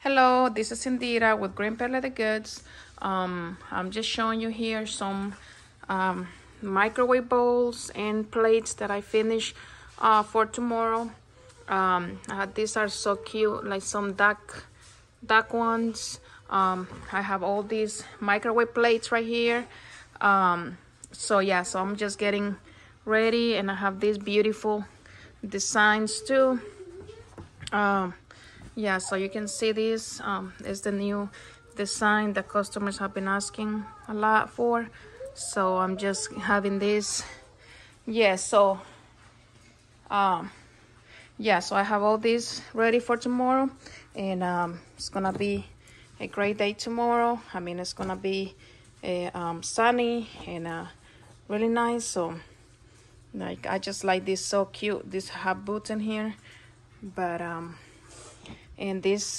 Hello, this is Indira with Green Pear Leather Goods. Um, I'm just showing you here some um, microwave bowls and plates that I finished uh, for tomorrow. Um, uh, these are so cute, like some duck, duck ones. Um, I have all these microwave plates right here. Um, so yeah, so I'm just getting ready and I have these beautiful designs too. Um, yeah so you can see this um, is the new design that customers have been asking a lot for. So i'm just having this. Yeah so um yeah so i have all these ready for tomorrow and um it's gonna be a great day tomorrow. I mean it's gonna be a, um, sunny and uh really nice so like i just like this so cute this hot in here. But um and this